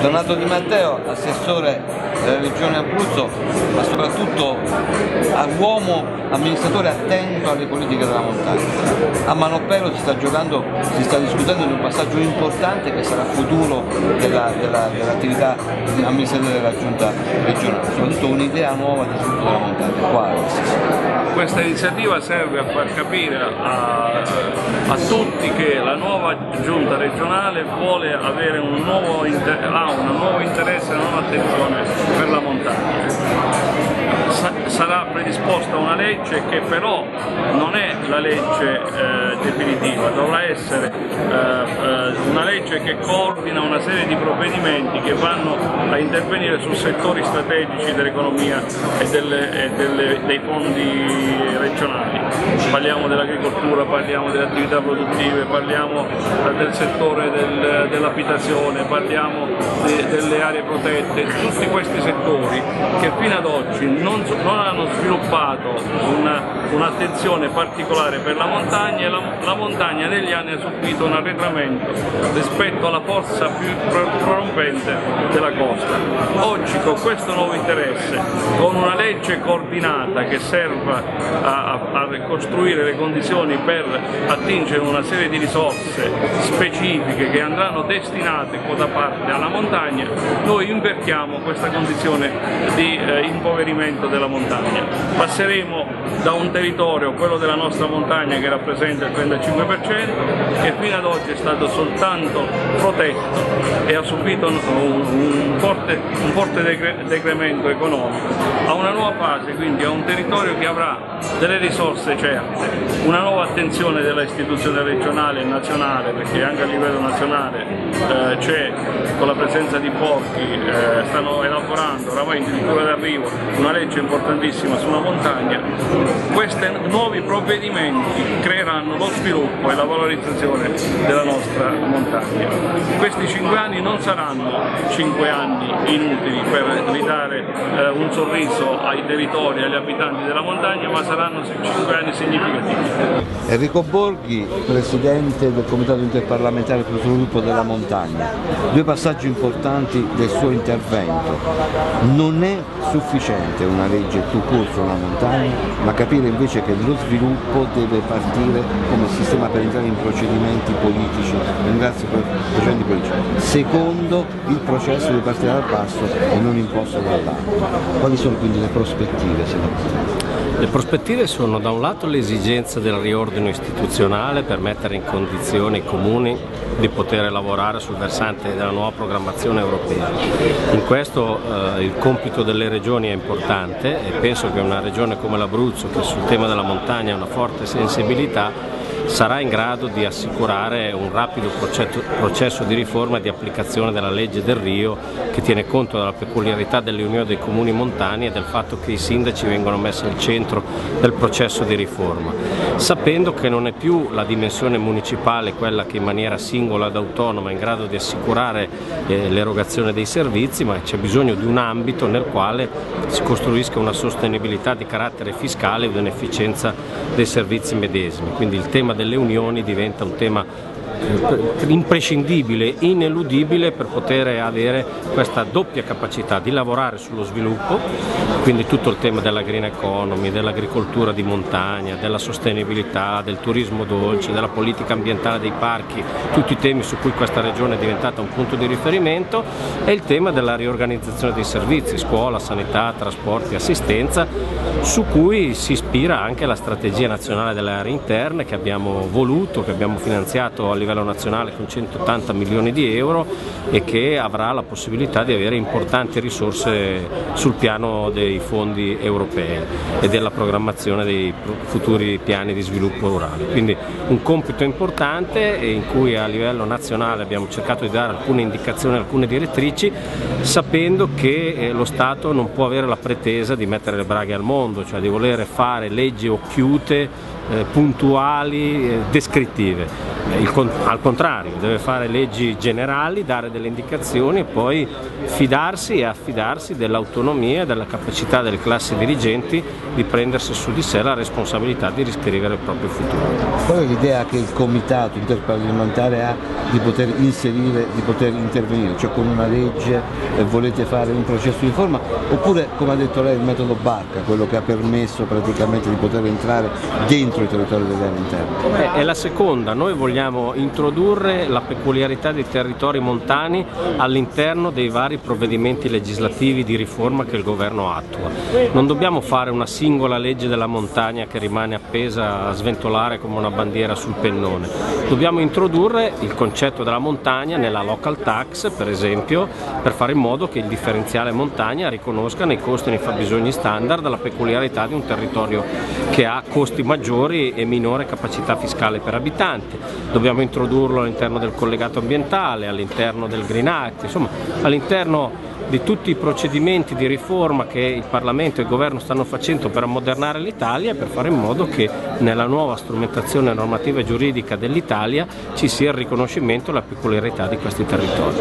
Donato Di Matteo, assessore della Regione Abruzzo, ma soprattutto uomo amministratore attento alle politiche della montagna. A Manopello si sta giocando, si sta discutendo di un passaggio importante che sarà futuro dell'attività dell amministrativa della giunta regionale, soprattutto un'idea nuova di sviluppo della montagna. Quale? Questa iniziativa serve a far capire a, a, tutti che la nuova giunta regionale vuole avere un nuovo, ha un nuovo interesse una nuova attenzione per la montagna. Sarà predisposta una legge che però non è la legge eh, definitiva, dovrà essere eh, eh, una legge che coordina una serie di provvedimenti che vanno a intervenire su settori strategici dell'economia e, delle, e delle, dei fondi regionali. Parliamo dell'agricoltura, parliamo delle attività produttive, parliamo eh, del settore del, dell'abitazione, parliamo de, delle aree protette, tutti questi settori che fino ad oggi non, non hanno sviluppato un'attenzione un particolare per la montagna e la, la, montagna negli anni ha subito un arretramento rispetto alla forza più prorompente della costa. Oggi con questo nuovo interesse, con una legge coordinata che serva a, a, costruire le condizioni per attingere una serie di risorse specifiche che andranno destinate quota parte alla montagna, noi invertiamo questa condizione di eh, impoverimento della montagna. Passeremo da un territorio, quello della nostra montagna che rappresenta il 35%, che fino ad oggi è stato soltanto protetto e ha subito un, un forte, un forte decremento economico, a una nuova fase, quindi a un territorio che avrà delle risorse certe, una nuova attenzione della istituzione regionale e nazionale, perché anche a livello nazionale eh, c'è con la presenza di porchi, eh, stanno elaborando oramai addirittura d'arrivo una legge importantissima sulla montagna, questi nuovi provvedimenti creeranno lo sviluppo e la valorizzazione della nostra montagna. Questi cinque anni non saranno cinque anni inutili per ridare eh, un sorriso ai territori agli abitanti della montagna, ma saranno cinque anni significativi. Enrico Borghi, Presidente del Comitato Interparlamentare per lo Sviluppo della Montagna. Due passaggi importanti del suo intervento. Non è sufficiente una legge più court sulla montagna, ma capire invece che lo sviluppo deve partire come sistema per entrare in procedimenti politici, ringrazio per procedimenti politici. Secondo, il processo deve partire dal basso e non imposto dall'alto. Quali sono quindi le prospettive? Le prospettive sono da un lato l'esigenza del riordino istituzionale per mettere in condizione i comuni di poter lavorare sul versante della nuova programmazione europea. In questo eh, il compito delle regioni è importante e penso che una regione come l'Abruzzo che sul tema della montagna ha una forte sensibilità sarà in grado di assicurare un rapido processo di riforma e di applicazione della legge del Rio che tiene conto della peculiarità dell'Unione dei Comuni Montani e del fatto che i sindaci vengono messi al centro del processo di riforma, sapendo che non è più la dimensione municipale quella che in maniera singola ed autonoma è in grado di assicurare eh, l'erogazione dei servizi, ma c'è bisogno di un ambito nel quale si costruisca una sostenibilità di carattere fiscale e un'efficienza dei servizi medesimi. Quindi il tema delle unioni diventa un tema imprescindibile, ineludibile per poter avere questa doppia capacità di lavorare sullo sviluppo, quindi tutto il tema della green economy, dell'agricoltura di montagna, della sostenibilità, del turismo dolce, della politica ambientale dei parchi, tutti i temi su cui questa regione è diventata un punto di riferimento e il tema della riorganizzazione dei servizi, scuola, sanità, trasporti, assistenza, su cui si ispira anche la strategia nazionale delle aree interne che abbiamo voluto, che abbiamo finanziato a livello livello nazionale con 180 milioni di euro e che avrà la possibilità di avere importanti risorse sul piano dei fondi europei e della programmazione dei futuri piani di sviluppo rurale. Quindi un compito importante in cui a livello nazionale abbiamo cercato di dare alcune indicazioni, alcune direttrici, sapendo che eh, lo Stato non può avere la pretesa di mettere le braghe al mondo, cioè di voler fare leggi occhiute, eh, puntuali, eh, descrittive il, al contrario, deve fare leggi generali, dare delle indicazioni e poi fidarsi e affidarsi dell'autonomia e della capacità delle classi dirigenti di prendersi su di sé la responsabilità di riscrivere il proprio futuro. Qual è l'idea che il comitato interparlamentare ha di poter inserire, di poter intervenire? Cioè con una legge eh, volete fare un processo di riforma oppure come ha detto lei il metodo Barca, quello che ha permesso praticamente di poter entrare dentro i territori interne? Eh, è la seconda, noi vogliamo introdurre la peculiarità dei territori montani all'interno dei vari provvedimenti legislativi di riforma che il governo attua. Non dobbiamo fare una singola legge della montagna che rimane appesa a sventolare come una bandiera sul pennone. Dobbiamo introdurre il concetto della montagna nella local tax, per esempio, per fare in modo che il differenziale montagna riconosca nei costi e nei fabbisogni standard la peculiarità di un territorio che ha costi maggiori e minore capacità fiscale per abitante. Dobbiamo introdurlo all'interno del collegato ambientale, all'interno del Green Act, insomma all'interno di tutti i procedimenti di riforma che il Parlamento e il Governo stanno facendo per ammodernare l'Italia e per fare in modo che nella nuova strumentazione normativa e giuridica dell'Italia ci sia il riconoscimento e la peculiarità di questi territori.